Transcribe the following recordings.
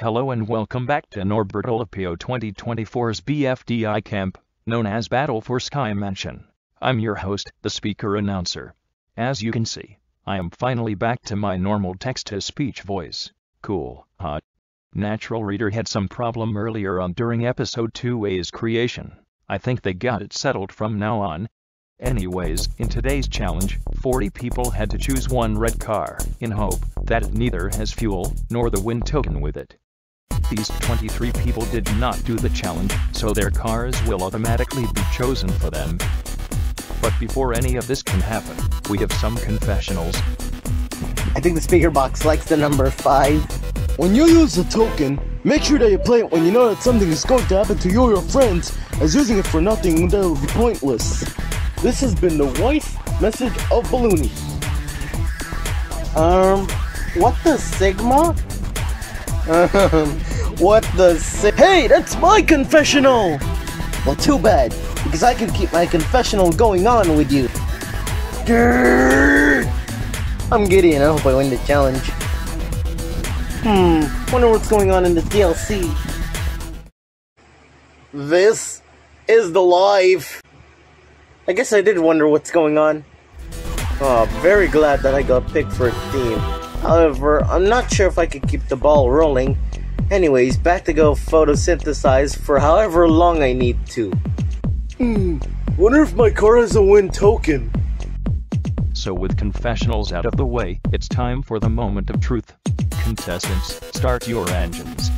Hello and welcome back to Norberto Alipio 2024's BFDI camp, known as Battle for Sky Mansion. I'm your host, the speaker announcer. As you can see, I am finally back to my normal text-to-speech voice. Cool, huh? Natural Reader had some problem earlier on during episode 2A's creation. I think they got it settled from now on. Anyways, in today's challenge, 40 people had to choose one red car, in hope that it neither has fuel nor the wind token with it. These 23 people did not do the challenge, so their cars will automatically be chosen for them. But before any of this can happen, we have some confessionals. I think the speaker box likes the number 5. When you use a token, make sure that you play it when you know that something is going to happen to you or your friends, as using it for nothing that would be pointless. This has been the wife message of Balloony. Um, what the Sigma? Um, what the si- Hey, that's my confessional! Well, too bad, because I can keep my confessional going on with you. Grrr. I'm Gideon, I hope I win the challenge. Hmm, wonder what's going on in the DLC. This is the life. I guess I did wonder what's going on. Oh, very glad that I got picked for a team. However, I'm not sure if I could keep the ball rolling. Anyways, back to go photosynthesize for however long I need to. Hmm, wonder if my car has a win token. So with confessionals out of the way, it's time for the moment of truth. Contestants, start your engines.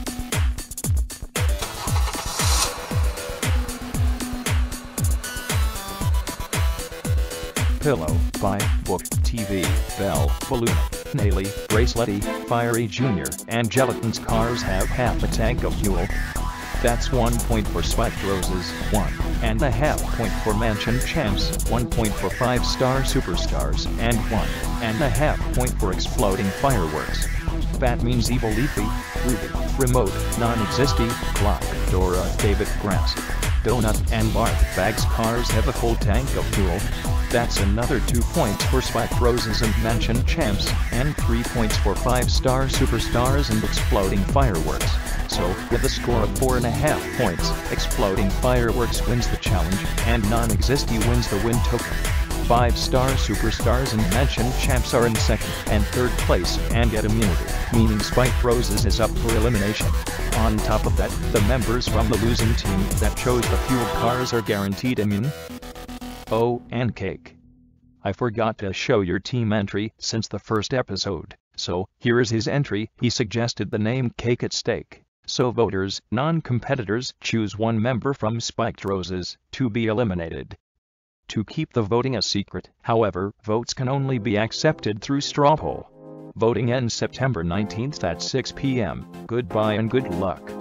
Pillow, Pie Book, TV, Bell, Balloon, Naley, Bracelety, Fiery Jr., and Gelatin's cars have half a tank of fuel. That's one point for Spiked Roses, one and a half point for Mansion Champs, one point for five star superstars, and one and a half point for Exploding Fireworks. That means Evil Leafy, Ruby, Remote, Non-Existy, Clock, Dora, David Grass, Donut, and Barf Bags cars have a full tank of fuel. That's another 2 points for Spiked Roses and Mansion Champs, and 3 points for 5-star Superstars and Exploding Fireworks. So, with a score of 4.5 points, Exploding Fireworks wins the challenge, and Non-Existy wins the win token. 5-star Superstars and Mansion Champs are in second and third place and get immunity, meaning Spiked Roses is up for elimination. On top of that, the members from the losing team that chose the fueled cars are guaranteed immune. Oh, and Cake. I forgot to show your team entry since the first episode, so here is his entry. He suggested the name Cake at Stake. So voters, non-competitors, choose one member from Spiked Roses to be eliminated. To keep the voting a secret, however, votes can only be accepted through straw poll. Voting ends September 19th at 6 p.m. Goodbye and good luck.